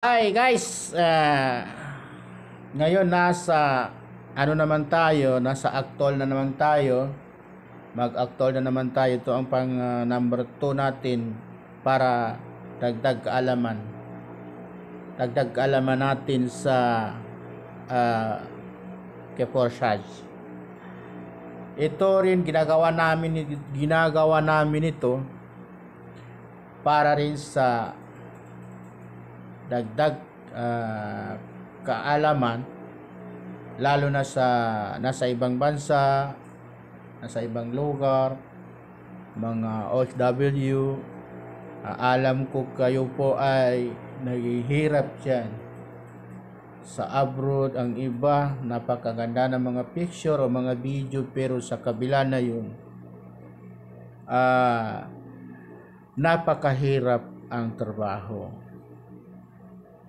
Hi guys, Ah, ngayon nasa ano naman tayo, nasa actual na naman tayo. Mag-actual na naman tayo. Ito ang pang ah, number 2 natin para dagdag kaalaman. Dagdag kaalaman natin sa uh, Keforsage. Ito rin ginagawa namin ginagawa namin ito para rin sa dagdag ah, kaalaman lalo na sa nasa ibang bansa, nasa ibang lugar, mga OFW. Ah, alam ko kayo po ay naghihirap diyan sa abroad ang iba napakaganda ng mga picture o mga video pero sa kabila na yun ah napakahirap ang trabaho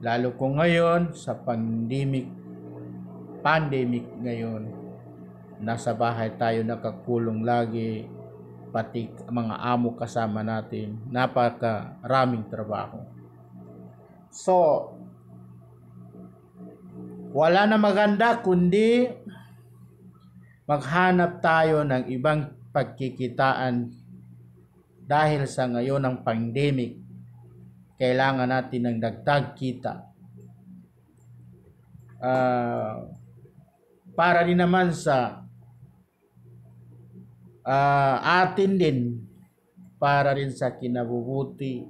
Lalo ko ngayon sa pandemic, pandemic ngayon, nasa bahay tayo nakakulong lagi, pati mga amo kasama natin, napakaraming trabaho. So, wala na maganda kundi maghanap tayo ng ibang pagkikitaan dahil sa ngayon ng pandemic kailangan natin ng dagdag kita. Uh, para din naman sa uh, atin din para rin sa kinabubuti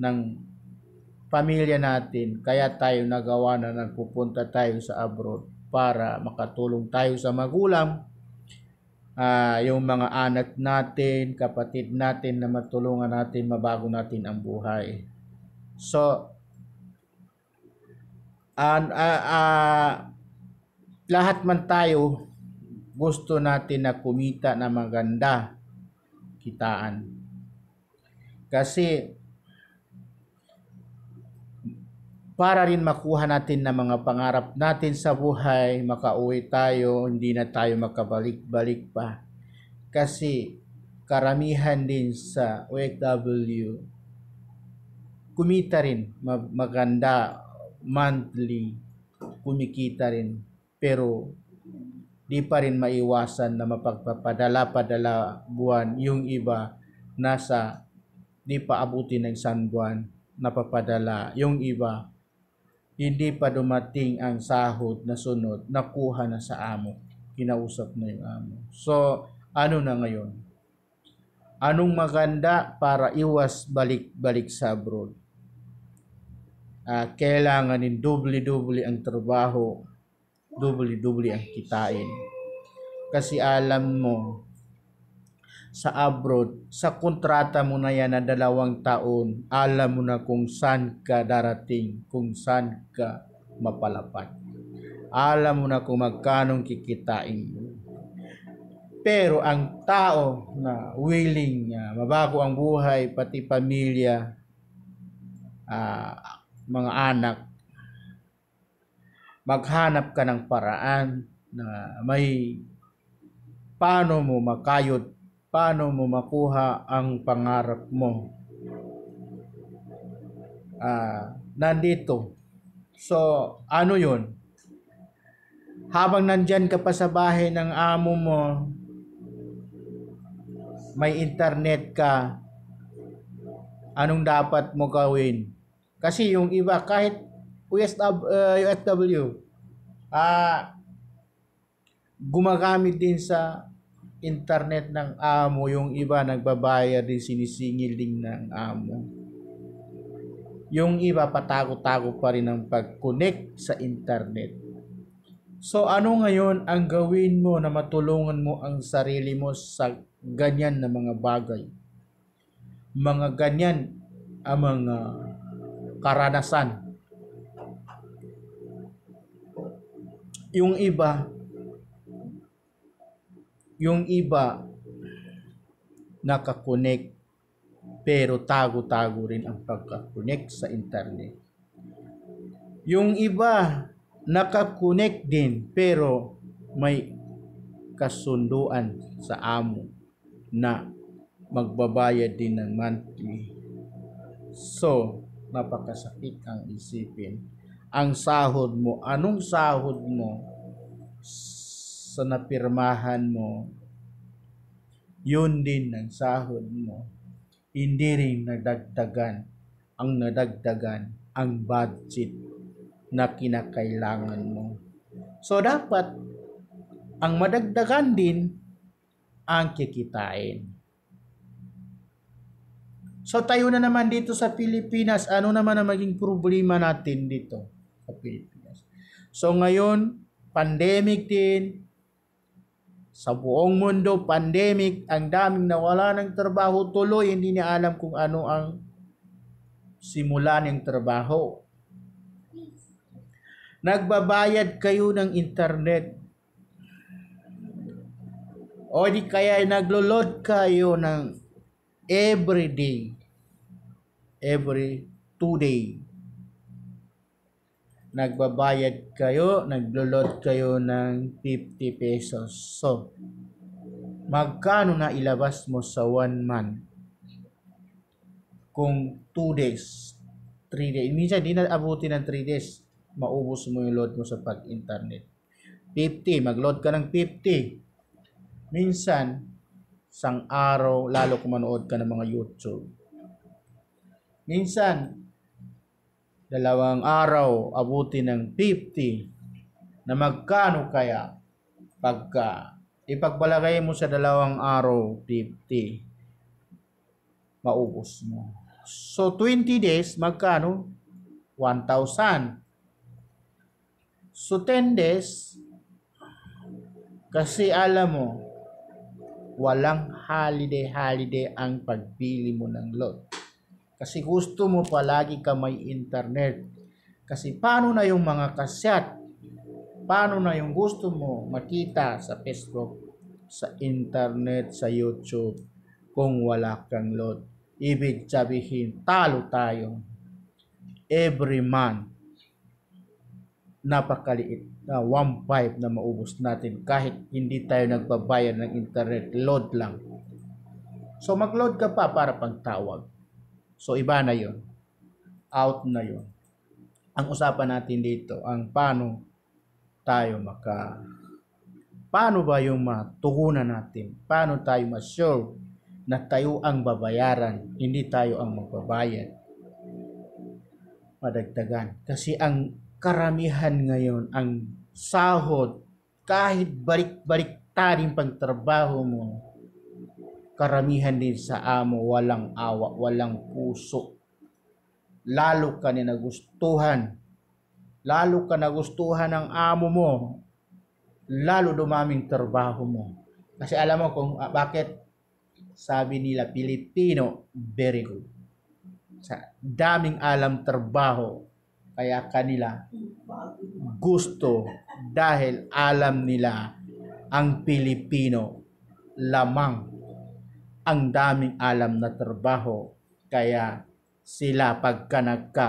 ng pamilya natin kaya tayo nagawa na nagpupunta tayo sa abroad para makatulong tayo sa magulang uh, yung mga anak natin, kapatid natin na matulungan natin, mabago natin ang buhay. So, uh, uh, uh, lahat man tayo gusto natin na kumita na maganda kitaan. Kasi para rin makuha natin na mga pangarap natin sa buhay, makauwi tayo, hindi na tayo makabalik-balik pa. Kasi karamihan din sa OFW, kumita rin, maganda, monthly, kumikita rin. Pero di pa rin maiwasan na mapagpapadala-padala buwan yung iba nasa di pa abutin ng isang buwan napapadala yung iba hindi pa dumating ang sahod na sunod, nakuha na sa amo. Kinausap na yung amo. So, ano na ngayon? Anong maganda para iwas balik-balik sa abroad? Uh, kailangan din dubli-dubli ang trabaho, dubli-dubli ang kitain. Kasi alam mo, sa abroad, sa kontrata mo na yan na dalawang taon, alam mo na kung saan ka darating, kung saan ka mapalapat. Alam mo na kung magkanong kikitain mo. Pero ang tao na willing uh, mabago ang buhay, pati pamilya, uh, mga anak, maghanap ka ng paraan na may paano mo makayod paano mo makuha ang pangarap mo. Ah, nandito. So, ano 'yun? Habang nandyan ka pa sa bahay ng amo mo, may internet ka, anong dapat mo gawin? Kasi yung iba kahit USW, uh, USW ah, gumagamit din sa internet ng amo, yung iba nagbabayad din, sinisingil din ng amo. Yung iba patago-tago pa rin ang pag-connect sa internet. So ano ngayon ang gawin mo na matulungan mo ang sarili mo sa ganyan na mga bagay? Mga ganyan ang mga karanasan. Yung iba, yung iba nakakonect pero tago-tago rin ang pagkakonect sa internet. Yung iba nakakonect din pero may kasunduan sa amo na magbabayad din ng monthly. So, napakasakit ang isipin. Ang sahod mo, anong sahod mo sa napirmahan mo, yun din ang sahod mo. Hindi rin nadagdagan ang nadagdagan ang budget na kinakailangan mo. So dapat ang madagdagan din ang kikitain. So tayo na naman dito sa Pilipinas, ano naman ang maging problema natin dito sa Pilipinas? So ngayon, pandemic din, sa buong mundo, pandemic, ang daming nawala ng trabaho tuloy, hindi niya alam kung ano ang simula ng trabaho. Nagbabayad kayo ng internet. O di kaya naglo-load kayo ng everyday. Every two day. Nagbabayad kayo, naglo-load kayo ng 50 pesos. So, magkano na ilabas mo sa one month? Kung 2 days, 3 days. Minsan, di na abuti ng 3 days. Maubos mo yung load mo sa pag-internet. 50, mag-load ka ng 50. Minsan, sang araw, lalo kung manood ka ng mga YouTube. Minsan, dalawang araw, abuti ng 50 na magkano kaya pagka ipagbalagay mo sa dalawang araw, 50, maubos mo. So, 20 days, magkano? 1,000. So, 10 days, kasi alam mo, walang holiday-holiday ang pagbili mo ng load. Kasi gusto mo palagi ka may internet. Kasi paano na yung mga kasyat? Paano na yung gusto mo makita sa Facebook, sa internet, sa YouTube, kung wala kang load? Ibig sabihin, talo tayo. Every month, napakaliit na 1.5 na maubos natin kahit hindi tayo nagbabayad ng internet, load lang. So mag-load ka pa para pagtawag. So iba na yon Out na yon Ang usapan natin dito, ang paano tayo maka paano ba yung matugunan natin? Paano tayo ma-sure na tayo ang babayaran, hindi tayo ang magbabayad. Madagdagan. Kasi ang karamihan ngayon, ang sahod, kahit balik-balik taring pagtrabaho mo, karamihan din sa amo, walang awa, walang puso. Lalo ka ni nagustuhan. Lalo ka nagustuhan ng amo mo. Lalo dumaming trabaho mo. Kasi alam mo kung uh, bakit sabi nila Pilipino, very good. Sa daming alam trabaho, kaya kanila gusto dahil alam nila ang Pilipino lamang ang daming alam na trabaho kaya sila pagka nagka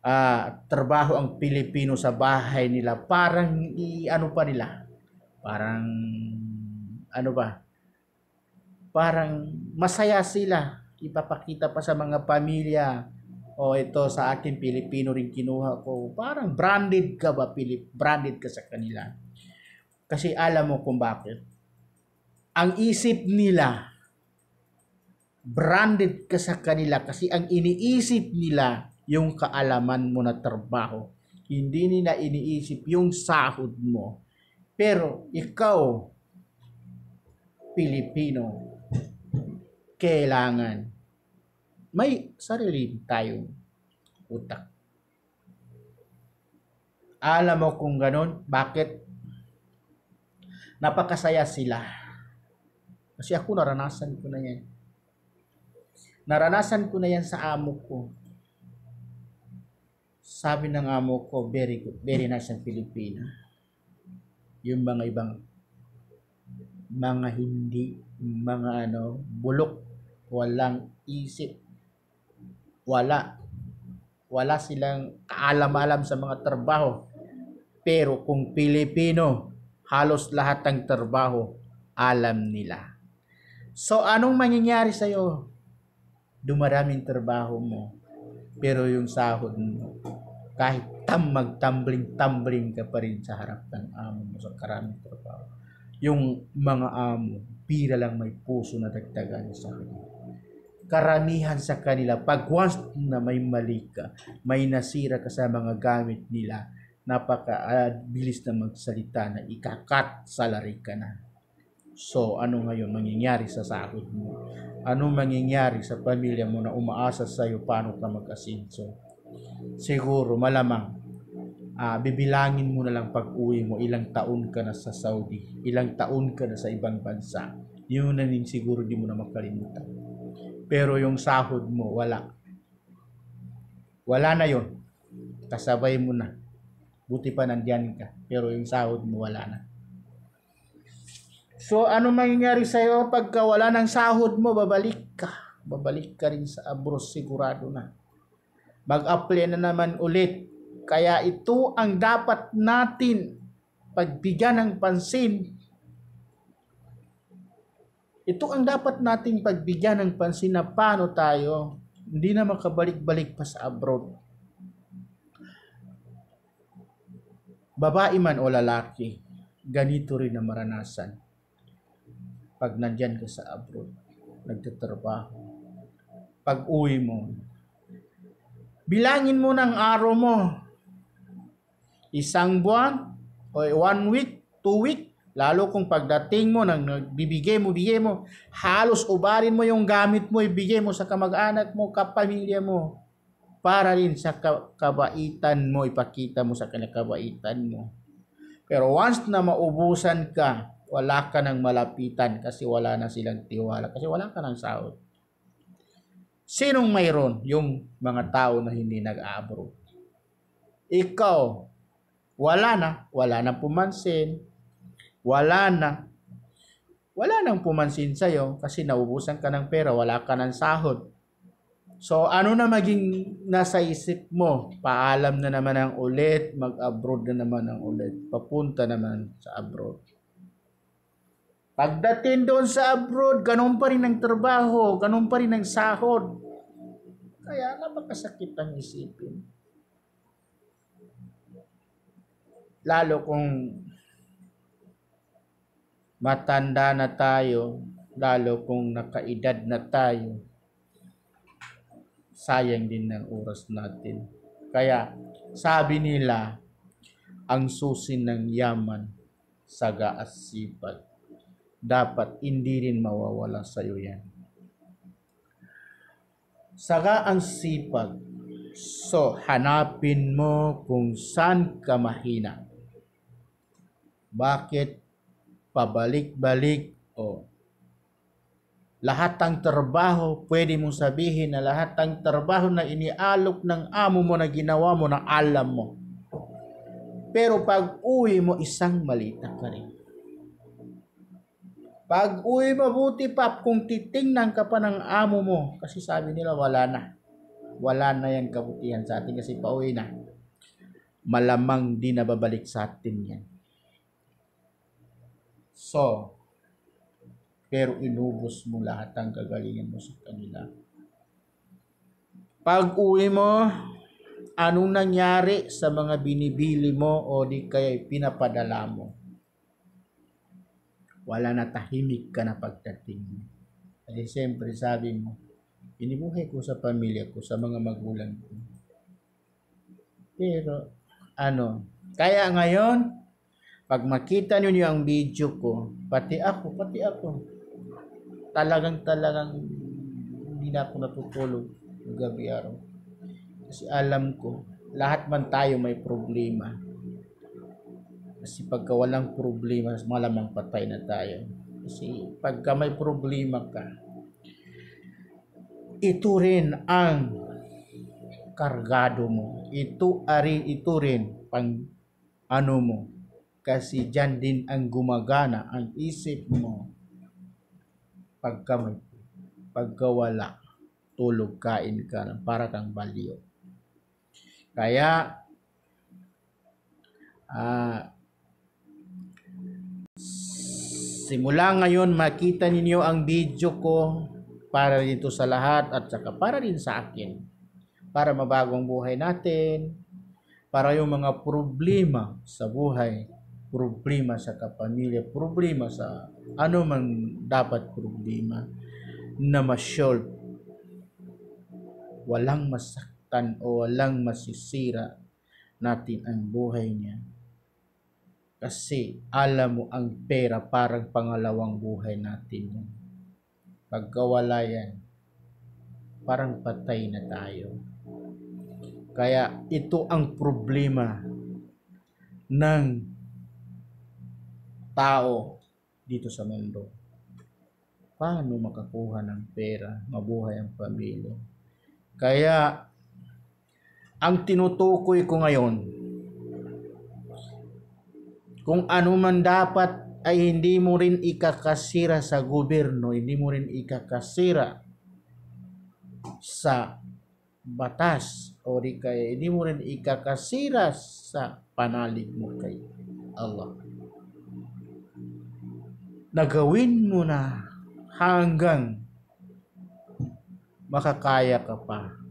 uh, trabaho ang Pilipino sa bahay nila parang i ano pa nila parang ano ba parang masaya sila. Ipapakita pa sa mga pamilya, o oh, ito sa akin Pilipino rin kinuha ko. Parang branded ka ba, Pilip? Branded ka sa kanila. Kasi alam mo kung bakit. Ang isip nila, branded ka sa kanila kasi ang iniisip nila yung kaalaman mo na trabaho. Hindi nila iniisip yung sahod mo. Pero ikaw, Pilipino, kailangan may sarili tayong utak. Alam mo kung ganun, bakit napakasaya sila. Kasi ako naranasan ko na yan. Naranasan ko na yan sa amo ko. Sabi ng amo ko, very good, very nice ang Pilipina. Yung mga ibang mga hindi, mga ano, bulok walang isip, wala. Wala silang kaalam-alam sa mga trabaho. Pero kung Pilipino, halos lahat ng trabaho, alam nila. So, anong mangyayari sa'yo? Dumaraming trabaho mo. Pero yung sahod mo, kahit tam magtumbling-tumbling ka pa rin sa harap ng amo mo sa karaming trabaho. Yung mga amo, pira lang may puso na dagdagan sa kanila. Karamihan sa kanila, pag once na may mali ka, may nasira ka sa mga gamit nila, napaka-bilis na magsalita na ikakat salary ka na. So, ano ngayon mangyayari sa sahod mo? Ano mangyayari sa pamilya mo na umaasa sa iyo paano ka mag-asinso? Siguro, malamang, ah, bibilangin mo na lang pag uwi mo, ilang taon ka na sa Saudi, ilang taon ka na sa ibang bansa. Yun na din siguro di mo na makalimutan. Pero yung sahod mo, wala. Wala na yon Kasabay mo na. Buti pa nandiyan ka. Pero yung sahod mo, wala na. So, ano mangyayari sa'yo pagka wala ng sahod mo, babalik ka. Babalik ka rin sa abroad, sigurado na. Mag-apply na naman ulit. Kaya ito ang dapat natin pagbigyan ng pansin. Ito ang dapat nating pagbigyan ng pansin na paano tayo hindi na makabalik-balik pa sa abroad. Babae man o lalaki, ganito rin na maranasan pag nandyan ka sa abroad, nagtatrabaho. Pag uwi mo, bilangin mo ng araw mo. Isang buwan, o one week, two week, lalo kung pagdating mo, nang nagbibigay mo, bigay mo, halos ubarin mo yung gamit mo, ibigay mo sa kamag-anak mo, kapamilya mo, para rin sa ka- kabaitan mo, ipakita mo sa kanila kabaitan mo. Pero once na maubusan ka, wala ka ng malapitan kasi wala na silang tiwala, kasi wala ka ng sahod. Sinong mayroon? Yung mga tao na hindi nag-abroad. Ikaw, wala na, wala na pumansin, wala na, wala nang pumansin sa'yo kasi naubusan ka ng pera, wala ka ng sahod. So, ano na maging nasa isip mo? Paalam na naman ang ulit, mag-abroad na naman ang ulit, papunta naman sa abroad. Pagdating doon sa abroad, ganun pa rin ang trabaho, ganun pa rin ang sahod. Kaya napakasakit ang isipin. Lalo kung matanda na tayo, lalo kung nakaedad na tayo, sayang din ng oras natin. Kaya sabi nila, ang susi ng yaman, saga at sipag. Dapat hindi rin mawawala sa iyo yan. Saga ang sipag. So, hanapin mo kung saan ka mahina. Bakit pabalik-balik o lahat ng trabaho, pwede mong sabihin na lahat ng trabaho na inialok ng amo mo na ginawa mo na alam mo. Pero pag uwi mo, isang malita ka rin. Pag uwi mabuti pa, kung titingnan ka pa ng amo mo, kasi sabi nila wala na. Wala na yung kabutihan sa atin kasi pauwi na. Malamang di na babalik sa atin yan. So, pero inubos mo lahat ng kagalingan mo sa kanila. Pag uwi mo, anong nangyari sa mga binibili mo o di kaya pinapadala mo? Wala na tahimik ka na pagdating. Kasi siyempre sabi mo, inibuhay ko sa pamilya ko, sa mga magulang ko. Pero, ano, kaya ngayon, pag makita niyo ang video ko, pati ako, pati ako, talagang talagang hindi na ako natutulog ng gabi araw. Kasi alam ko, lahat man tayo may problema. Kasi pagka walang problema, malamang patay na tayo. Kasi pagka may problema ka, ito rin ang kargado mo. Ito ari ito rin pang ano mo. Kasi dyan din ang gumagana ang isip mo pagka may pagka wala tulog kain ka para kang baliw. Kaya ah simula ngayon makita ninyo ang video ko para dito sa lahat at saka para rin sa akin. para mabago ang buhay natin, para yung mga problema sa buhay, problema sa kapamilya, problema sa ano man dapat problema na ma-solve. Walang masaktan o walang masisira natin ang buhay niya. Kasi alam mo ang pera parang pangalawang buhay natin yan. Pagkawala yan, parang patay na tayo. Kaya ito ang problema ng tao dito sa mundo. Paano makakuha ng pera, mabuhay ang pamilya? Kaya ang tinutukoy ko ngayon, kung ano man dapat ay hindi mo rin ikakasira sa gobyerno, hindi mo rin ikakasira sa batas o di kaya hindi mo rin ikakasira sa panalig mo kay Allah. Nagawin mo na hanggang makakaya ka pa.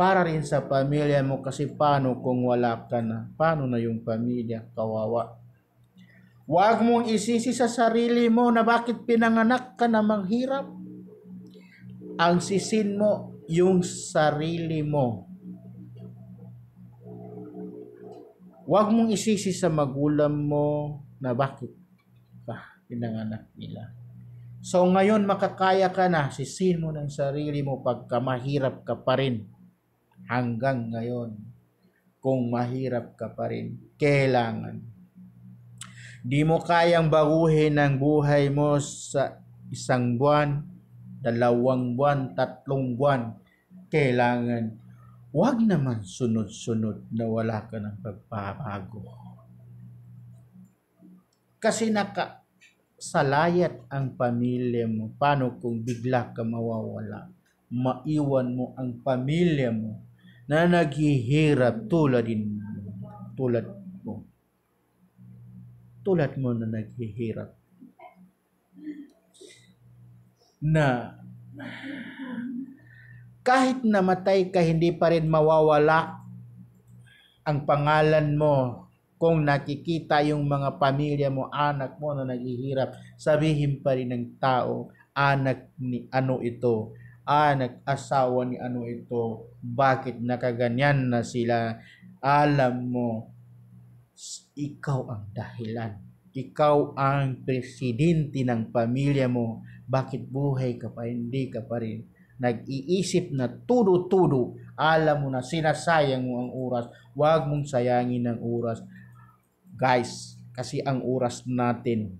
Para rin sa pamilya mo kasi paano kung wala ka na? Paano na yung pamilya? Kawawa. Huwag mong isisi sa sarili mo na bakit pinanganak ka na manghirap. Ang sisin mo yung sarili mo. Huwag mong isisi sa magulang mo na bakit ka pinanganak nila. So ngayon makakaya ka na, sisin mo ng sarili mo pagka mahirap ka pa rin. Hanggang ngayon, kung mahirap ka pa rin, kailangan. Di mo kayang baguhin ang buhay mo sa isang buwan, dalawang buwan, tatlong buwan. Kailangan. Huwag naman sunod-sunod na wala ka ng pagbabago. Kasi naka salayat ang pamilya mo. Paano kung bigla ka mawawala? Maiwan mo ang pamilya mo na naghihirap tulad din tulad mo. Tulad mo na naghihirap. Na kahit namatay ka, hindi pa rin mawawala ang pangalan mo kung nakikita yung mga pamilya mo, anak mo na naghihirap, sabihin pa rin ng tao, anak ni ano ito, anak asawa ni ano ito, bakit nakaganyan na sila, alam mo, ikaw ang dahilan. Ikaw ang presidente ng pamilya mo. Bakit buhay ka pa, hindi ka pa rin nag-iisip na tudo-tudo, alam mo na sinasayang mo ang oras, huwag mong sayangin ang oras. Guys, kasi ang oras natin,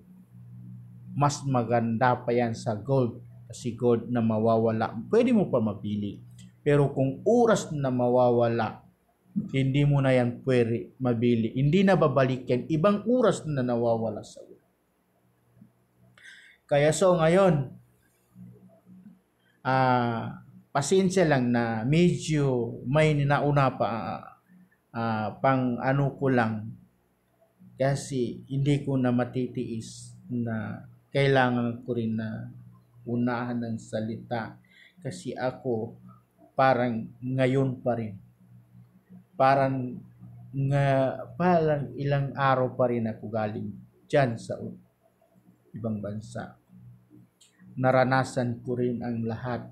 mas maganda pa yan sa gold. Kasi gold na mawawala, pwede mo pa mapili. Pero kung oras na mawawala, hindi mo na yan pwede mabili. Hindi na babalik. Ibang oras na nawawala sa iyo. Kaya so ngayon, ah pasensya lang na medyo may nauna pa ah, pang ano ko lang kasi hindi ko na matitiis na kailangan ko rin na unahan ng salita kasi ako parang ngayon pa rin parang nga parang ilang araw pa rin ako galing dyan sa ibang bansa naranasan ko rin ang lahat.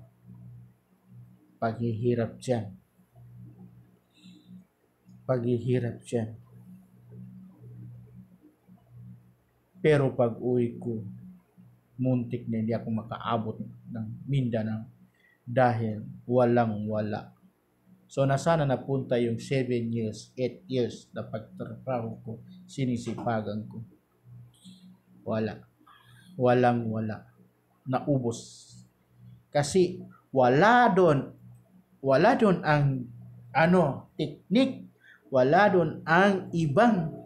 Paghihirap dyan. Paghihirap dyan. Pero pag uwi ko, muntik na hindi ako makaabot ng Mindanao dahil walang wala. So nasana napunta yung 7 years, 8 years na pagtrabaho ko, sinisipagan ko. Wala. Walang wala naubos. Kasi wala doon, wala doon ang ano, teknik, wala doon ang ibang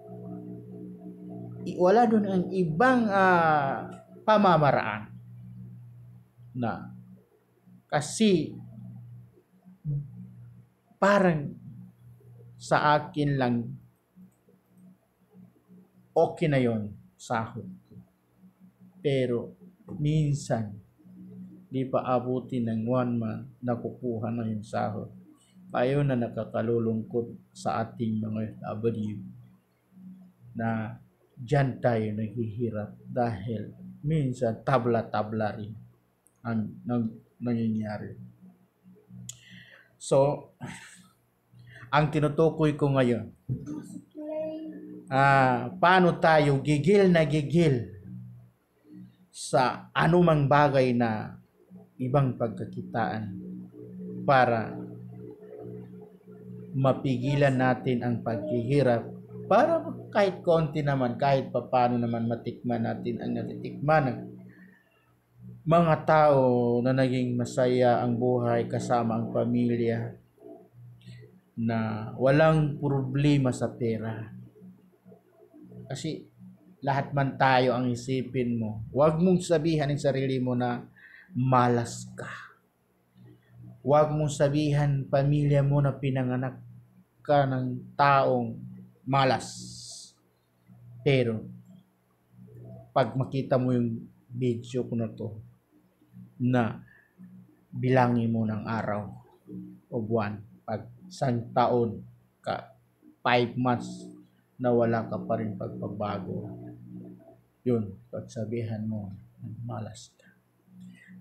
wala doon ang ibang uh, pamamaraan na kasi parang sa akin lang okay na yon sahod ko. Pero minsan di pa abutin ng one month, nakukuha na yung sahod. Tayo na nakakalulungkot sa ating mga OFW na dyan tayo naghihirap dahil minsan tabla-tabla rin ang nang, nangyayari. So, ang tinutukoy ko ngayon, ah, paano tayo gigil na gigil sa anumang bagay na ibang pagkakitaan para mapigilan natin ang paghihirap para kahit konti naman, kahit papano naman matikman natin ang natitikman ng mga tao na naging masaya ang buhay kasama ang pamilya na walang problema sa pera. Kasi lahat man tayo ang isipin mo. Huwag mong sabihan ng sarili mo na malas ka. Huwag mong sabihan pamilya mo na pinanganak ka ng taong malas. Pero, pag makita mo yung video ko na to, na bilangin mo ng araw o buwan, pag isang taon ka, five months na wala ka pa rin pagpabago, yun, pagsabihan mo, malas ka.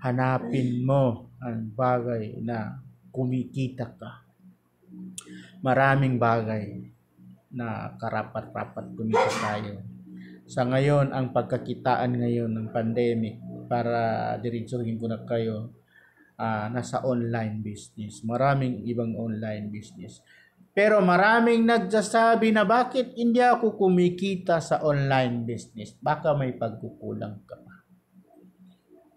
Hanapin mo ang bagay na kumikita ka. Maraming bagay na karapat-rapat kumita tayo. Sa ngayon, ang pagkakitaan ngayon ng pandemic, para diretsuhin ko na kayo, uh, nasa online business. Maraming ibang online business. Pero maraming nagsasabi na bakit hindi ako kumikita sa online business? Baka may pagkukulang ka pa.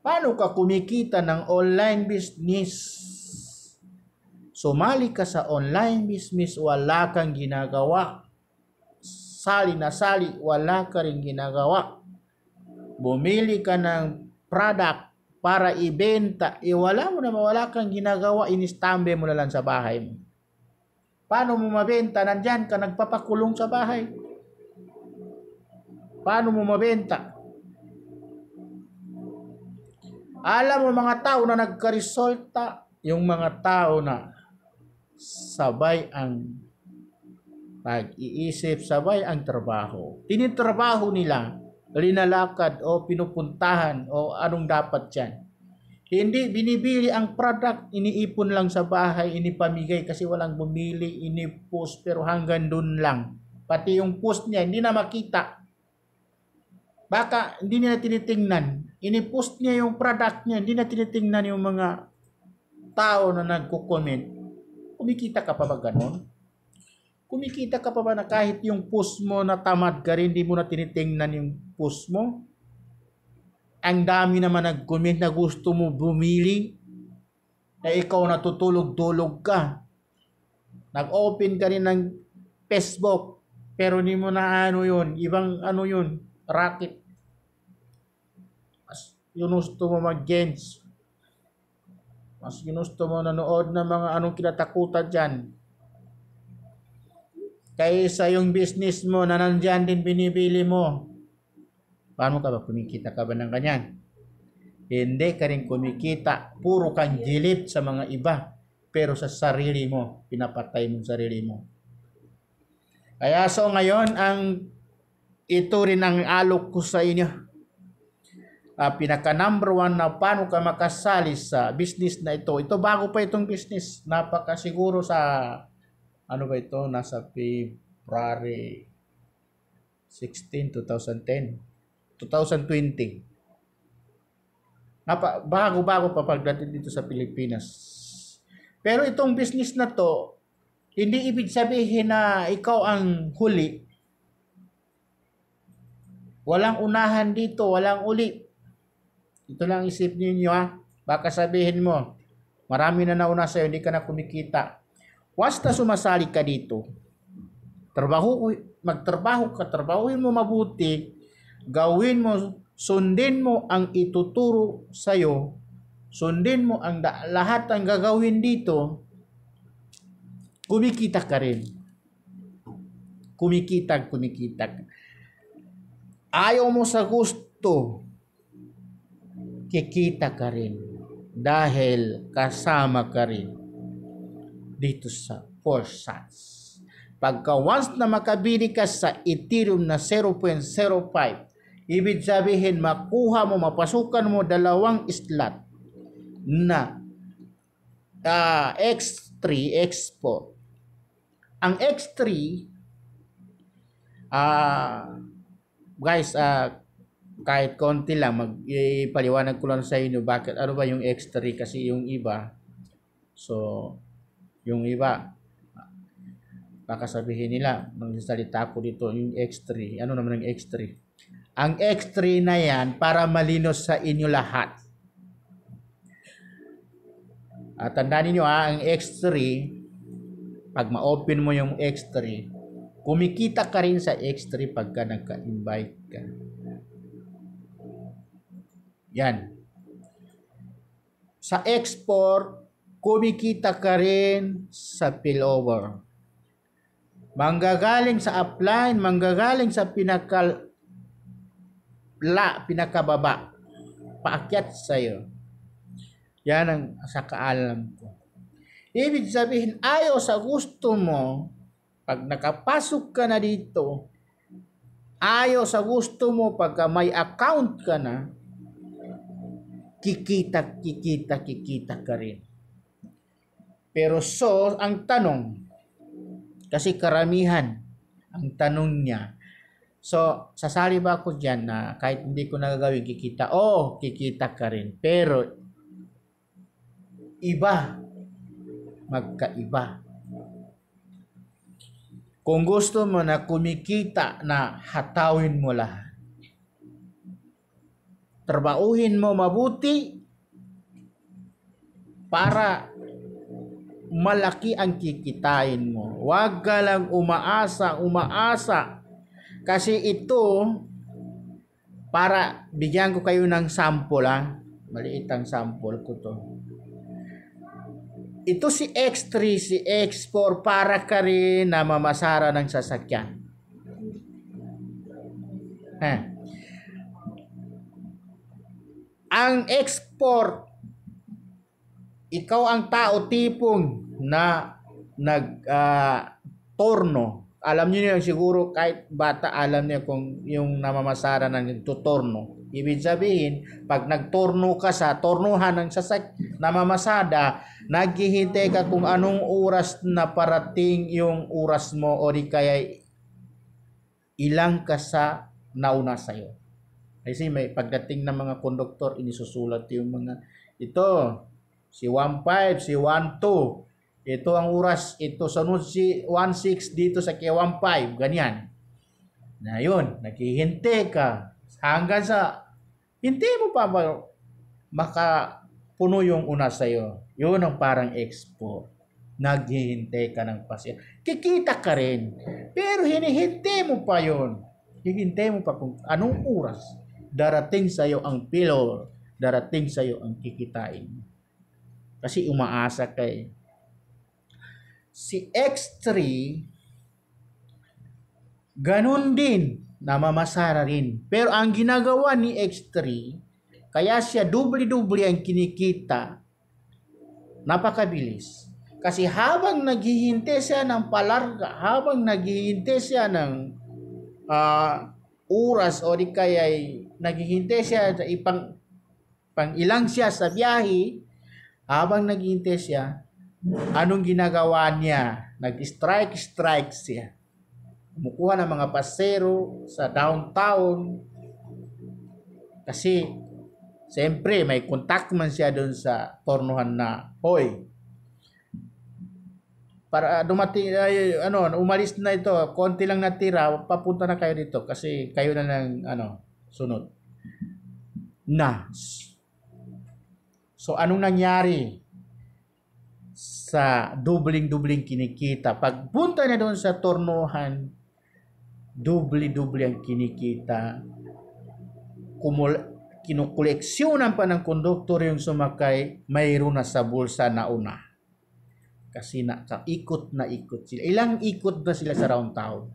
Paano ka kumikita ng online business? Sumali ka sa online business, wala kang ginagawa. Sali na sali, wala ka rin ginagawa. Bumili ka ng product para ibenta, eh wala mo na wala kang ginagawa, inistambe mo na lang sa bahay mo. Paano mo mabenta? Nandyan ka, nagpapakulong sa bahay. Paano mo mabenta? Alam mo mga tao na nagkaresulta, yung mga tao na sabay ang pag-iisip, sabay ang trabaho. Tinitrabaho nila, linalakad o pinupuntahan o anong dapat yan. Hindi binibili ang product, iniipon lang sa bahay, inipamigay kasi walang bumili, inipost pero hanggang doon lang. Pati yung post niya, hindi na makita. Baka hindi niya tinitingnan inipost niya yung product niya, hindi na tinitingnan yung mga tao na nagko-comment. Kumikita ka pa ba ganon? Kumikita ka pa ba na kahit yung post mo na tamad ka rin, hindi mo na tinitingnan yung post mo? Ang dami naman nag-comment na gusto mo bumili, na ikaw natutulog-tulog ka. Nag-open ka rin ng Facebook, pero hindi mo na ano yun, ibang ano yun, racket ginusto mo mag-games. Mas ginusto mo nanood ng mga anong kinatakutan dyan. Kaysa yung business mo na nandyan din binibili mo. Paano ka ba? Kumikita ka ba ng ganyan? Hindi ka rin kumikita. Puro kang gilip sa mga iba. Pero sa sarili mo, pinapatay mo sarili mo. Kaya so ngayon, ang ito rin ang alok ko sa inyo uh, pinaka number one na paano ka makasali sa business na ito. Ito bago pa itong business. Napaka siguro sa ano ba ito? Nasa February 16, 2010. 2020. Napa, bago-bago pa pagdating dito sa Pilipinas. Pero itong business na to, hindi ibig sabihin na ikaw ang huli. Walang unahan dito, walang uli. Ito lang isip ninyo ha. Baka sabihin mo, marami na nauna sa'yo, hindi ka na kumikita. Basta sumasali ka dito, trabaho, magtrabaho ka, trabahuin mo mabuti, gawin mo, sundin mo ang ituturo sa'yo, sundin mo ang da- lahat ang gagawin dito, kumikita ka rin. Kumikita, kumikita. Ayaw mo sa gusto, kikita ka rin. dahil kasama ka rin dito sa Forsats. Pagka once na makabili ka sa Ethereum na 0.05, ibig sabihin makuha mo, mapasukan mo dalawang slot na uh, X3, X4. Ang X3, ah, guys, ah, kahit konti lang, magpaliwanag ko lang sa inyo bakit, ano ba yung X3 kasi yung iba, so, yung iba, baka sabihin nila, magsasalita ko dito, yung X3, ano naman ang X3? Ang X3 na yan, para malinos sa inyo lahat. At tandaan niyo ha, ang X3, pag ma-open mo yung X3, kumikita ka rin sa X3 pagka nagka-invite ka. Yan. Sa export, kumikita ka rin sa spillover. Manggagaling sa upline, manggagaling sa pinakal la, pinakababa. Paakyat sa'yo. Yan ang sa kaalam ko. Ibig sabihin, ayaw sa gusto mo, pag nakapasok ka na dito, ayaw sa gusto mo pagka may account ka na, kikita, kikita, kikita ka rin. Pero so, ang tanong, kasi karamihan, ang tanong niya, so, sasali ba ako dyan na kahit hindi ko nagagawin kikita, oh, kikita ka rin. Pero, iba, magkaiba. Kung gusto mo na kumikita na hatawin mo lahat, trabahuhin mo mabuti para malaki ang kikitain mo. Huwag ka lang umaasa, umaasa. Kasi ito, para bigyan ko kayo ng sample ha. Maliit ang sample ko to. Ito si X3, si X4 para ka rin na mamasara ng sasakyan. Ha. Ang export, ikaw ang tao tipong na nag uh, torno. Alam niyo yun siguro kahit bata alam niya kung yung namamasara ng tutorno. Ibig sabihin, pag nagtorno ka sa tornuhan ng sasak namamasada, naghihintay ka kung anong oras na parating yung oras mo o di kaya ilang ka sa nauna sa'yo. Kasi may pagdating ng mga konduktor, inisusulat yung mga, ito, si 1.5, si 1.2, ito ang oras, ito sunod si 1.6 dito sa kay 1.5, ganyan. Na yun, naghihintay ka hanggang sa, hindi mo pa makapuno yung una sa'yo. Yun ang parang expo. Naghihintay ka ng pasya. Kikita ka rin. Pero hinihintay mo pa yun. Hihintay mo pa kung anong oras darating sa iyo ang pillar, darating sa iyo ang kikitain. Kasi umaasa kay si X3 ganun din namamasara rin. Pero ang ginagawa ni X3 kaya siya dubli-dubli ang kinikita napakabilis. Kasi habang naghihintay siya ng palarga, habang naghihintay siya ng uh, oras o di kaya naghihintay siya sa ipang pang ilang siya sa biyahe habang naghihintay siya anong ginagawa niya? Nag-strike strike siya. Kumukuha ng mga pasero sa downtown. Kasi siyempre may contact man siya doon sa tornuhan na hoy para dumating ay, ano umalis na ito. Konti lang natira papunta na kayo dito kasi kayo na ng ano sunod. Na so anong nangyari sa dubling-dubling kinikita pagpunta na doon sa tornohan dubli-dubli ang kinikita kumul kinukoleksyonan pa ng konduktor yung sumakay mayroon na sa bulsa na una kasi na, ikot na ikot sila. Ilang ikot na sila sa round town.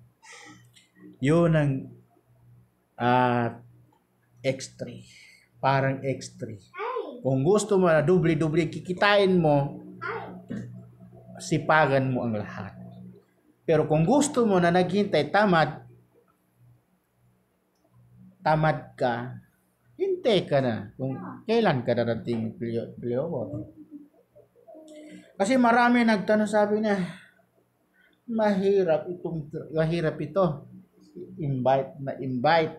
Yun ang uh, X3. Parang X3. Kung gusto mo na dubli-dubli kikitain mo, sipagan mo ang lahat. Pero kung gusto mo na naghintay tamad, tamad ka, hintay ka na kung kailan ka darating playoff. Kasi marami nagtanong sabi niya, mahirap itong mahirap ito. Invite na invite.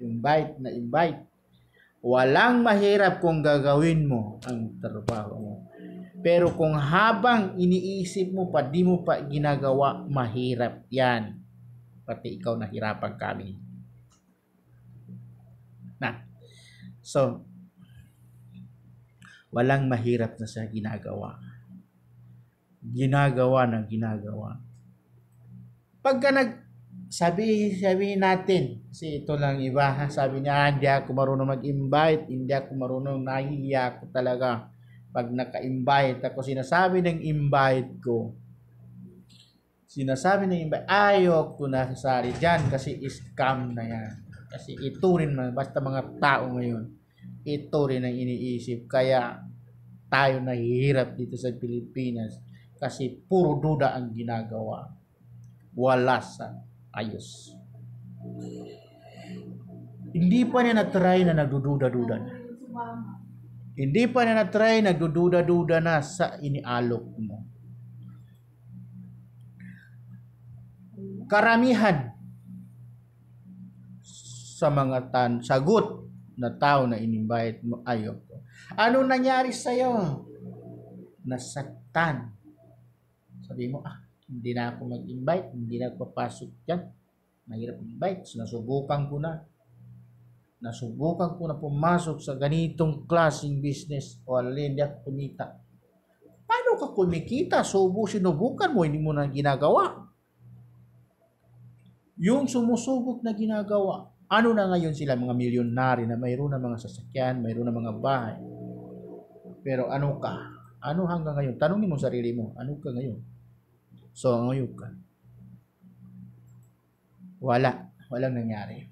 Invite na invite. Walang mahirap kung gagawin mo ang trabaho mo. Pero kung habang iniisip mo pa, di mo pa ginagawa, mahirap yan. Pati ikaw nahirapan kami. Na. So, walang mahirap na sa ginagawa. Ginagawa ng ginagawa. Pagka nag sabi sabihin natin kasi ito lang iba ha? sabi niya ah, hindi ako marunong mag-invite hindi ako marunong nahihiya ako talaga pag naka-invite ako. Sinasabi ng invite ko. Sinasabi ng invite ayok ko na sasali dyan kasi scam na yan. Kasi ito rin man basta mga tao ngayon ito rin ang iniisip. Kaya tayo nahihirap dito sa Pilipinas kasi puro duda ang ginagawa. Wala sa ayos. Hindi pa niya na-try na nagdududa-duda na. Hindi pa niya na-try nagdududa-duda na sa inialok mo. Karamihan sa mga tan sagot na tao na in-invite mo ayok. Ano nangyari sa iyo? Nasaktan. Sabi mo, ah, hindi na ako mag-invite, hindi na papasok dyan. Mahirap invite. So, nasubukan ko na. Nasubukan ko na pumasok sa ganitong klaseng business. Wala, hindi ako kumita. Paano ka kumikita? Subo, sinubukan mo, hindi mo na ginagawa. Yung sumusubok na ginagawa, ano na ngayon sila mga milyonary na mayroon na mga sasakyan, mayroon na mga bahay. Pero ano ka? Ano hanggang ngayon? Tanungin mo sarili mo, ano ka ngayon? So, ngayon ka. Wala. Walang nangyari.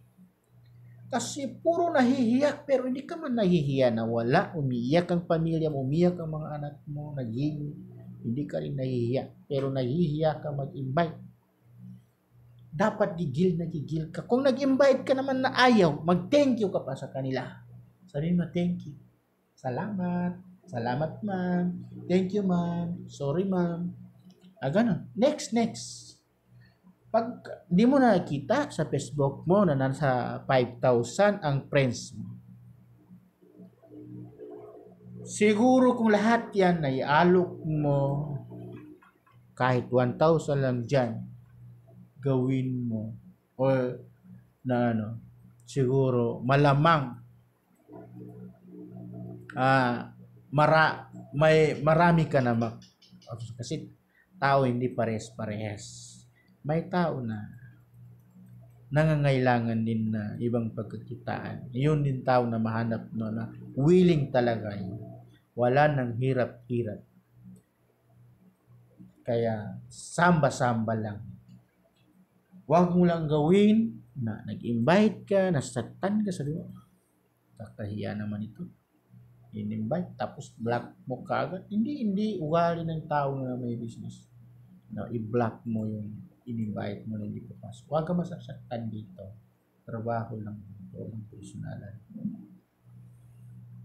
Kasi puro nahihiya, pero hindi ka man nahihiya na wala. Umiiyak ang pamilya mo, umiiyak ang mga anak mo, naghihi. Hindi ka rin nahihiya, pero nahihiya ka mag-invite. Dapat gigil na gigil ka. Kung nag-invite ka naman na ayaw, mag-thank you ka pa sa kanila. Sabi mo, thank you. Salamat. Salamat, ma'am. Thank you, ma'am. Sorry, ma'am. Ah, ganun. Next, next. Pag di mo nakita sa Facebook mo na nasa 5,000 ang friends mo. Siguro kung lahat yan na ialok mo kahit 1,000 lang dyan, gawin mo. O na ano, siguro malamang ah mara may marami ka na mak kasi tao hindi pares-parehas. May tao na nangangailangan din na ibang pagkakitaan. Yun din tao na mahanap no, na willing talaga yun. Wala nang hirap-hirap. Kaya samba-samba lang. Huwag mo lang gawin na nag-invite ka, nasaktan ka sa diwa. Kakahiya naman ito in-invite tapos block mo kagad hindi hindi ugali ng tao na may business no, i-block mo yung in-invite mo na hindi papasok. Huwag ka masasaktan dito. Trabaho lang ito ng personalan.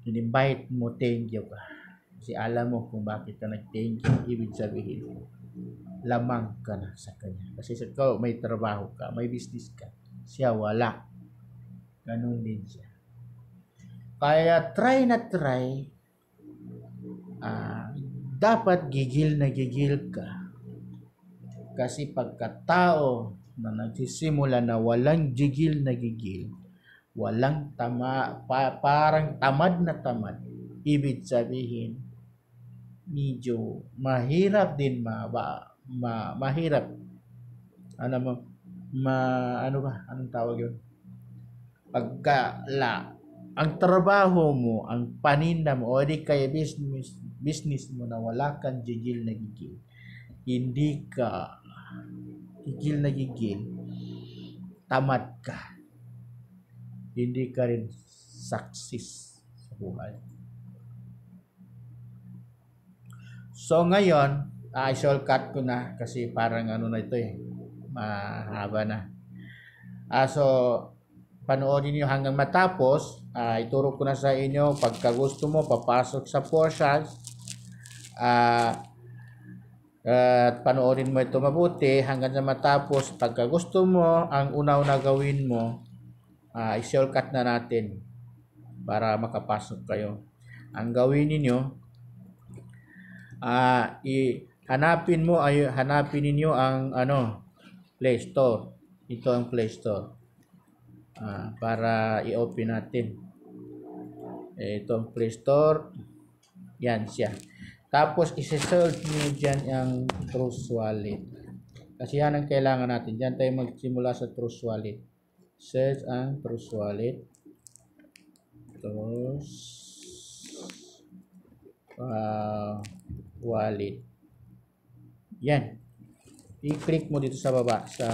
In-invite mo, thank you ka. Kasi alam mo kung bakit ka nag-thank you, ibig sabihin, lamang ka na sa kanya. Kasi sa ikaw, may trabaho ka, may business ka. Siya wala. Ganun din siya. Kaya try na try, uh, dapat gigil na gigil ka kasi pagkatao na nagsisimula na walang gigil na gigil, walang tama, pa, parang tamad na tamad, ibig sabihin, medyo mahirap din ma, ba, ma mahirap. Ano mo ma ano ba anong tawag yun? Pagka la ang trabaho mo ang paninda mo o di kaya business business mo na wala kang gigil na gigil hindi ka gigil na gigil, tamad ka. Hindi ka rin success sa buhay. So ngayon, uh, shortcut ko na kasi parang ano na ito eh, mahaba na. Uh, so, panoorin niyo hanggang matapos. Uh, ituro ko na sa inyo, pagka gusto mo, papasok sa portions. Uh, at panoorin mo ito mabuti hanggang sa matapos. Pagka gusto mo, ang una-una gawin mo, uh, i-shortcut na natin para makapasok kayo. Ang gawin niyo uh, i hanapin mo ay hanapin niyo ang ano Play Store. Ito ang Play Store. Uh, para i-open natin. Ito ang Play Store. Yan siya. Tapos isi-search niyo diyan ang Trust Wallet. Kasi yan ang kailangan natin. Diyan tayo magsimula sa Trust Wallet. Search ang Trust Wallet. Trust uh, Wallet. Yan. I-click mo dito sa baba sa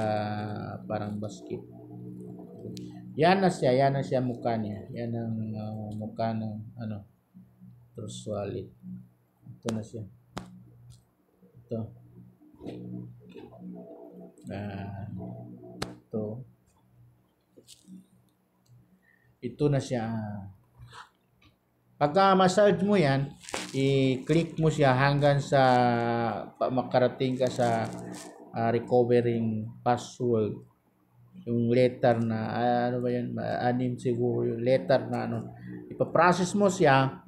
parang basket. Yan na siya, yan na siya mukha niya. Yan ang uh, mukha ng ano, Trust Wallet. Ito na siya. Ito. Ah, ito. Ito na siya. Pagka massage mo yan, i-click mo siya hanggang sa makarating ka sa uh, recovering password yung letter na uh, ano ba yan anim siguro yung letter na ano ipa-process mo siya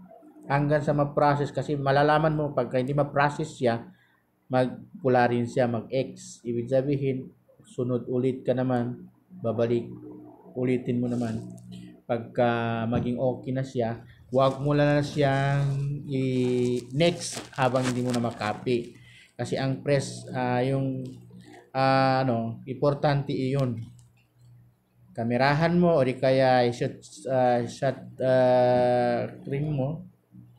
hanggang sa ma-process kasi malalaman mo pagka hindi ma-process siya magpula rin siya mag-X ibig sabihin sunod ulit ka naman babalik ulitin mo naman pagka maging okay na siya Huwag mo lang siyang i-next habang hindi mo na makopy. Kasi ang press, uh, yung uh, ano, importante iyon. Kamerahan mo o di kaya i-shot uh, shot uh, ring mo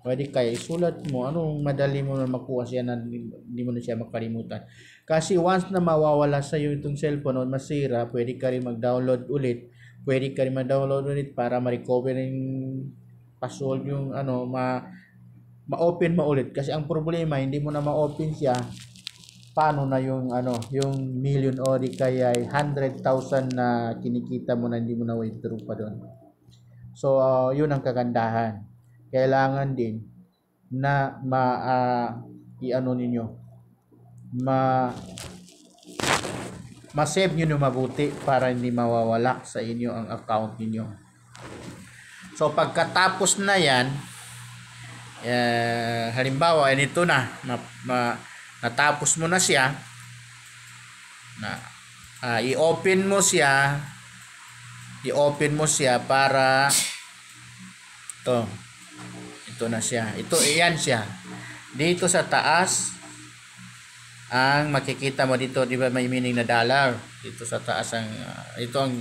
di kaya isulat mo anong madali mo na makuha siya na hindi mo na siya makalimutan. Kasi once na mawawala sa iyo itong cellphone o masira, pwede ka rin mag-download ulit. Pwede ka rin mag-download ulit para ma-recover yung pa-solve yung ano, ma ma-open mo ulit kasi ang problema hindi mo na ma-open siya paano na yung ano yung million o di kaya 100,000 na kinikita mo na hindi mo na withdraw pa doon so uh, yun ang kagandahan kailangan din na ma uh, i-ano ninyo ma ma-save nyo na mabuti para hindi mawawala sa inyo ang account ninyo. So pagkatapos na yan, eh, halimbawa, eh, ito na, ma, ma, natapos mo na siya, na uh, i-open mo siya, i-open mo siya para ito, ito na siya. Ito, iyan siya. Dito sa taas, ang makikita mo dito, di ba may meaning na dollar? Dito sa taas ang, uh, ito ang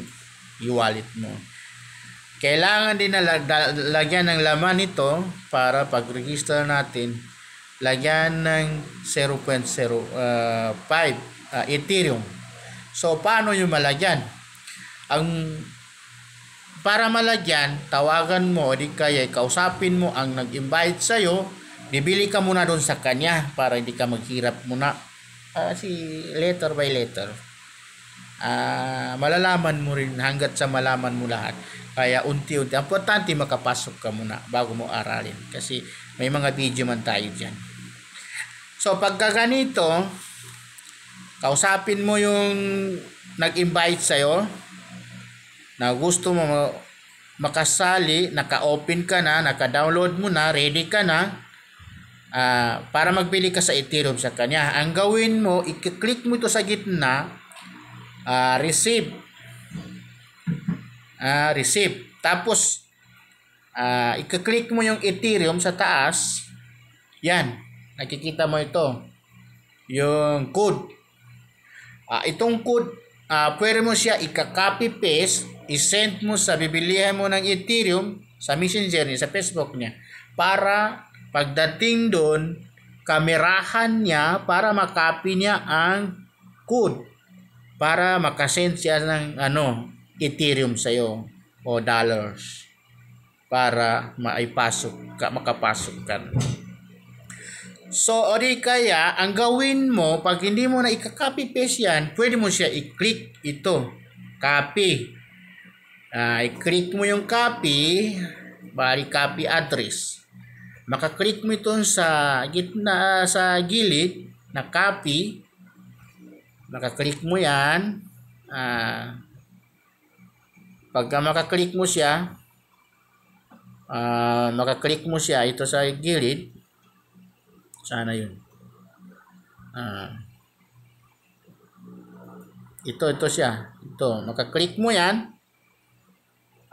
e-wallet mo. Kailangan din na lagyan ng laman ito para pag-register natin, lagyan ng 0.05 uh, uh, Ethereum. So, paano yung malagyan? Ang para malagyan, tawagan mo o di kaya kausapin mo ang nag-invite sa'yo, bibili ka muna doon sa kanya para hindi ka maghirap muna. Uh, si letter by letter. Uh, malalaman mo rin hanggat sa malaman mo lahat. Kaya unti-unti. Ang importante makapasok ka muna bago mo aralin. Kasi may mga video man tayo dyan. So pagka ganito, kausapin mo yung nag-invite sa'yo na gusto mo makasali, naka-open ka na, naka-download mo na, ready ka na, uh, para magbili ka sa Ethereum sa kanya. Ang gawin mo, i-click mo ito sa gitna, uh, receive uh, receipt. Tapos, uh, i-click mo yung Ethereum sa taas. Yan. Nakikita mo ito. Yung code. Uh, itong code, uh, pwede mo siya i-copy paste, i-send mo sa bibilihan mo ng Ethereum sa messenger niya, sa Facebook niya. Para pagdating doon, kamerahan niya para makopy niya ang code para makasend siya ng ano Ethereum sa iyo o dollars para maipasok ka makapasok ka. So, o kaya, ang gawin mo, pag hindi mo na i-copy paste yan, pwede mo siya i-click ito. Copy. Uh, i-click mo yung copy, bali copy address. Maka-click mo ito sa gitna, sa gilid na copy. Maka-click mo yan. Uh, pagka maka-click mo siya, uh, maka-click mo siya ito sa gilid, sana yun. Ah. Ito, ito siya. Ito, maka-click mo yan.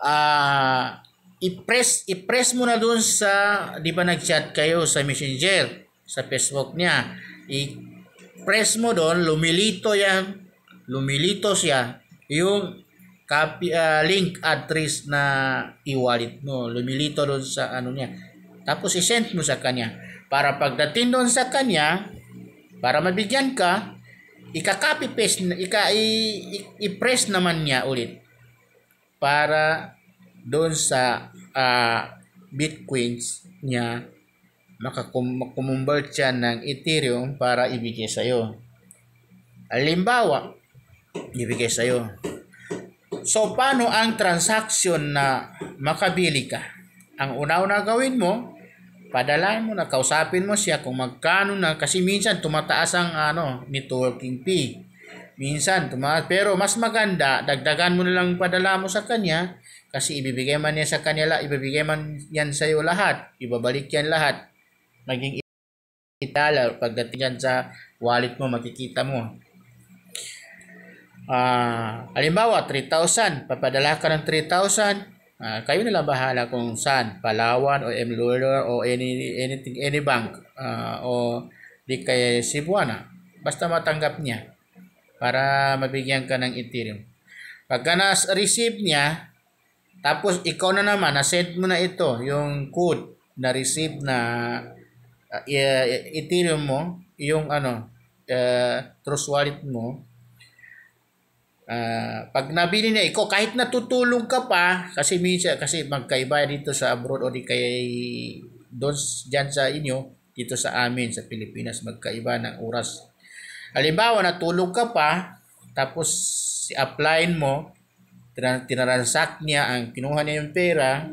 Ah, i-press, i-press mo na doon sa, di ba nag-chat kayo sa Messenger, sa Facebook niya. I-press mo doon, lumilito yan, lumilito siya, yung copy, uh, link address na e-wallet mo. Lumilito doon sa ano niya. Tapos i-send mo sa kanya para pagdating doon sa kanya, para mabigyan ka, ika-copy paste, ika i-press naman niya ulit para doon sa uh, bitcoins niya makakumbert siya ng Ethereum para ibigay sa iyo. Halimbawa, ibigay sa iyo. So, paano ang transaction na makabili ka? Ang una-una gawin mo, padalain mo na, kausapin mo siya kung magkano na kasi minsan tumataas ang ano, networking fee. Minsan tumaas pero mas maganda dagdagan mo na lang padala mo sa kanya kasi ibibigay man niya sa kanya ibibigay man yan sa iyo lahat, ibabalik yan lahat. Maging itala pagdating yan sa wallet mo makikita mo. Ah, uh, halimbawa 3,000, papadala ka ng 3,000, Uh, kayo na lang bahala kung saan, Palawan o M. Lawler o any, anything, any bank uh, o di kay Cebuana. Basta matanggap niya para mabigyan ka ng Ethereum. Pagka na-receive niya, tapos ikaw na naman, na-send mo na ito, yung code na receive na uh, Ethereum mo, yung ano, uh, Trust Wallet mo, Uh, pag nabili na ikaw, kahit natutulong ka pa, kasi minsan, kasi magkaiba dito sa abroad o di kay doon dyan sa inyo, dito sa amin, sa Pilipinas, magkaiba ng oras. Halimbawa, natulog ka pa, tapos si-applyin mo, tinaransak niya ang kinuha niya yung pera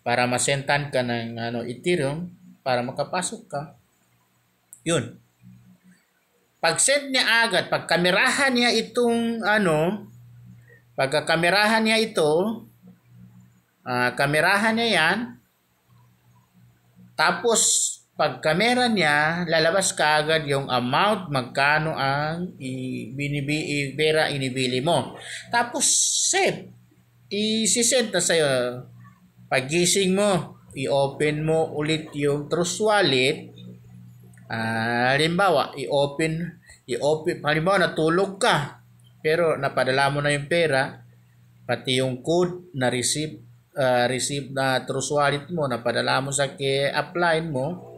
para masentan ka ng ano, Ethereum para makapasok ka. Yun. Pag-send niya agad, pag kamerahan niya itong ano, pag kamerahan niya ito, uh, kamerahan niya yan, tapos pag kamera niya, lalabas ka agad yung amount, magkano ang ibinibi, pera inibili mo. Tapos save. I-send na sa'yo. Pagising mo, i-open mo ulit yung Trust Wallet Uh, halimbawa, i-open, i-open, halimbawa natulog ka, pero napadala mo na yung pera, pati yung code na receive, uh, receive na Trust Wallet mo, napadala mo sa apply mo,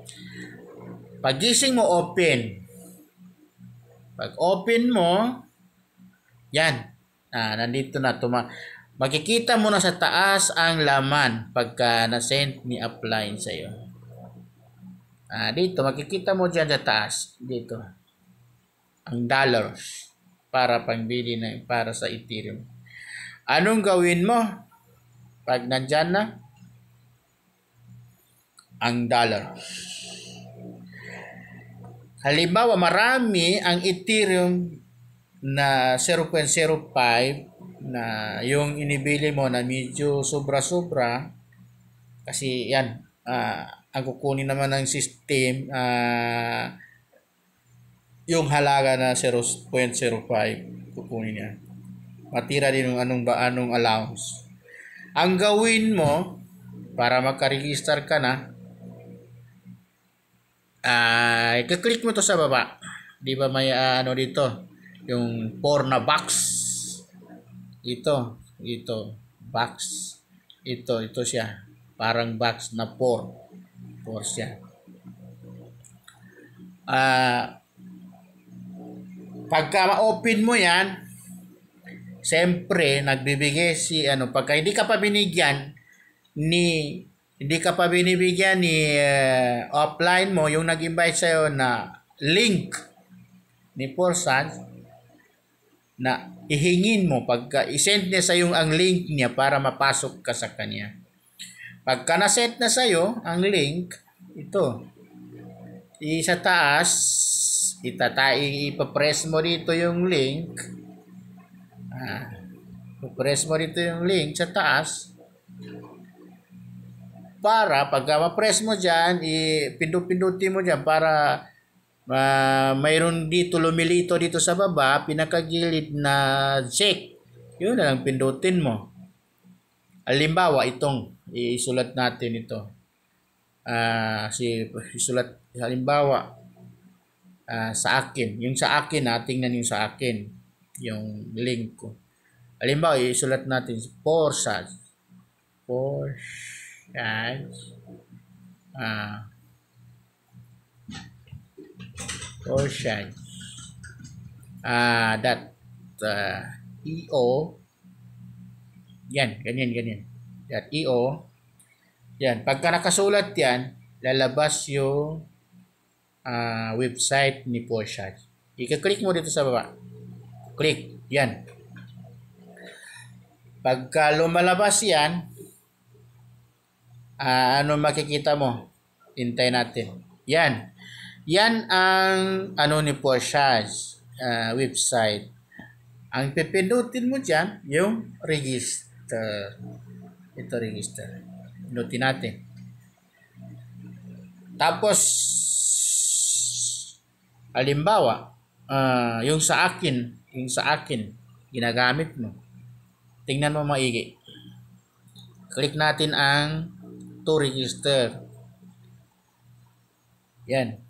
pagising mo, open. Pag open mo, yan, ah, nandito na, tuma makikita mo na sa taas ang laman pagka na-send ni apply sa iyo. Ah, dito, makikita mo dyan sa taas. Dito. Ang dollars para pangbili na para sa Ethereum. Anong gawin mo pag nandyan na? Ang dollars. Halimbawa, marami ang Ethereum na 0.05 na yung inibili mo na medyo sobra-sobra kasi yan, uh, ang kukunin naman ng system uh, yung halaga na 0.05 kukunin niya. Matira din ng anong ba anong allowance. Ang gawin mo para magka-register ka na ay uh, click mo to sa baba. 'Di ba may uh, ano dito? Yung for na box. Ito, ito, box. Ito, ito siya. Parang box na 4 yan. Uh, pagka ma-open mo yan, siyempre, nagbibigay si, ano, pagka hindi ka pa binigyan ni hindi ka pa binibigyan ni uh, offline mo yung nag-invite sa'yo na link ni Porsan na ihingin mo pagka isend niya sa yung ang link niya para mapasok ka sa kanya. Pagka na-set na sa iyo ang link, ito, isa taas, itatay, ipapress mo dito yung link. Ah, ipapress mo dito yung link sa taas para pagka ma-press mo dyan, ipindut-pindutin mo dyan para uh, mayroon dito lumilito dito sa baba, pinakagilid na check. Yun na lang pindutin mo. Halimbawa, itong isulat natin ito. Uh, si isulat halimbawa uh, sa akin. Yung sa akin, ha, tingnan yung sa akin. Yung link ko. Halimbawa, isulat natin Porsche. Porsche uh, portion uh, that uh, EO yan, ganyan, ganyan that EO yan, pagka nakasulat yan lalabas yung uh, website ni Portion i-click mo dito sa baba click, yan pagka lumalabas yan uh, ano makikita mo? Hintay natin. Yan. Yan ang ano ni Porsche uh, website. Ang pipindutin mo dyan, yung register. Ito register. Pindutin natin. Tapos, halimbawa, uh, yung sa akin, yung sa akin, ginagamit mo. Tingnan mo maigi. Click natin ang to register. Yan.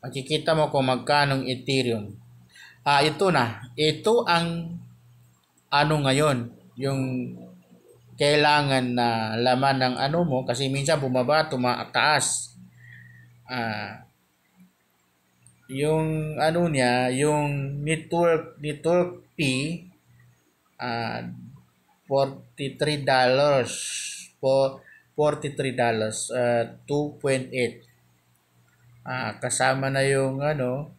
Makikita mo kung magkanong Ethereum. Ah, ito na. Ito ang ano ngayon, yung kailangan na laman ng ano mo kasi minsan bumaba, tumataas. Ah, yung ano niya, yung network network P ah, $43 po 43 dollars uh, 2.8 ah kasama na yung ano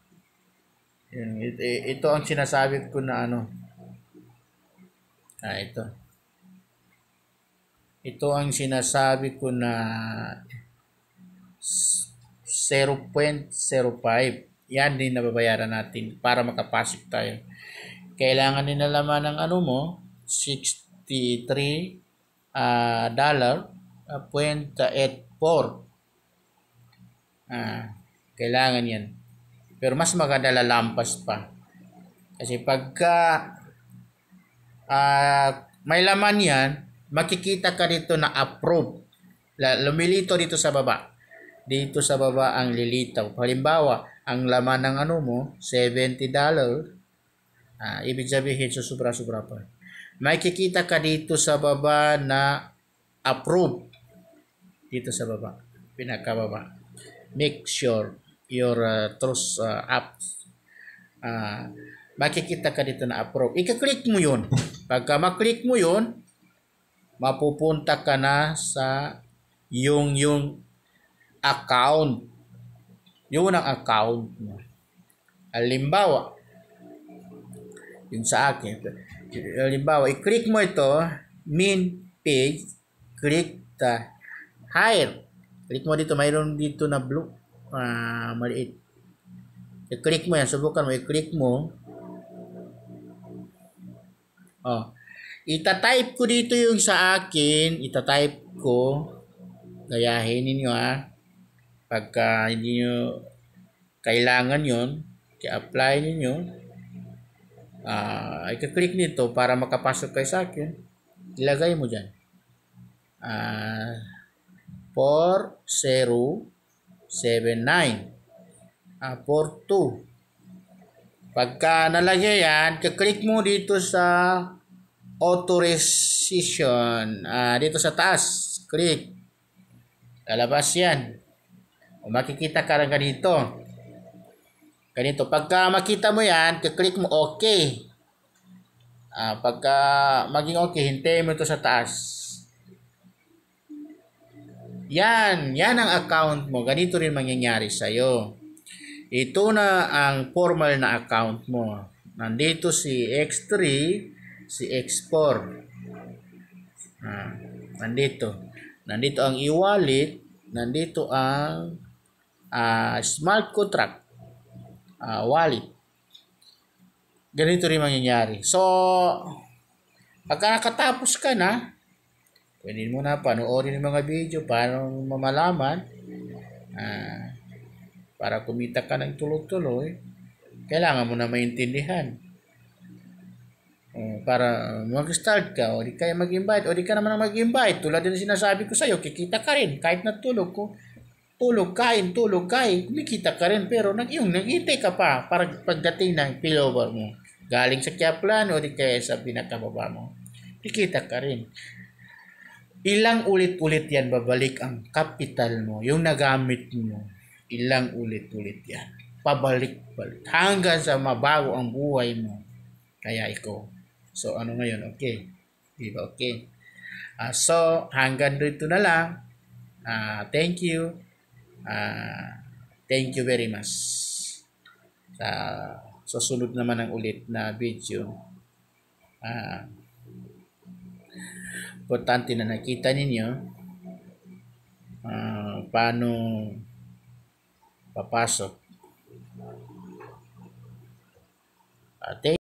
yun, ito, ito ang sinasabi ko na ano ah ito. Ito ang sinasabi ko na 0.05 yan din nababayaran natin para makapasok tayo. Kailangan din nalaman ng ano mo 60 53 uh, dollar uh, 0.84 uh, kailangan yan. Pero mas maganda lalampas pa. Kasi pagka uh, may laman yan makikita ka dito na approve. Lumilito dito sa baba. Dito sa baba ang lilitaw. Halimbawa ang laman ng ano mo 70 dollar uh, ibig sabihin susubra-subra pa. May kikita ka dito sa baba na approve. Dito sa baba pinakababa. Make sure your uh, trust uh, apps. Uh, makikita ka dito na approve. I-click mo yun pagka maklik mo yun mapupunta ka na sa yung yung account yun ang account mo halimbawa yung sa akin halimbawa, i-click mo ito, main page, click the higher. Click mo dito, mayroon dito na blue, uh, maliit. I-click mo yan, subukan mo, i-click mo. Oh. Ita-type ko dito yung sa akin, ita-type ko. Gayahin ninyo ha. Pagka hindi nyo kailangan yon, i-apply ninyo uh, i-click nito para makapasok kayo sa akin. Ilagay mo dyan. Uh, 4079 uh, 42 Pagka nalagay yan, click mo dito sa authorization. Uh, dito sa taas. Click. Lalabas yan. O makikita ka rin ganito. Ganito. Pagka makita mo yan, click mo okay. Ah, pagka maging okay, hintayin mo ito sa taas. Yan, yan ang account mo. Ganito rin mangyayari sa'yo. Ito na ang formal na account mo. Nandito si X3, si X4. Ah, nandito. Nandito ang e-wallet, nandito ang ah, smart contract ah, wallet. Ganito rin mangyayari. So, pagka nakatapos ka na, pwede mo na panoorin yung mga video para mamalaman ah, para kumita ka ng tuloy-tuloy, kailangan mo na maintindihan. Oh, para mag-start ka o di kaya mag-invite o di ka naman mag-invite tulad din sinasabi ko sa iyo kikita ka rin kahit natulog ko tulog kain tulog kain kumikita ka rin pero nag yung nag-intay ka pa para pagdating ng spillover mo. Galing sa Kaplan o di kaya sa pinakababa mo kikita ka rin. Ilang ulit-ulit yan babalik ang capital mo yung nagamit mo ilang ulit-ulit yan pabalik-balik hanggang sa mabago ang buhay mo kaya ikaw So, ano ngayon? Okay. Di? Okay. Ah, so, hanggang dito na lang. Ah, thank you. Ah, thank you very much. Sa susunod naman ang ulit na video. Ah, importante na nakita ninyo ah, paano papasok. Ah, thank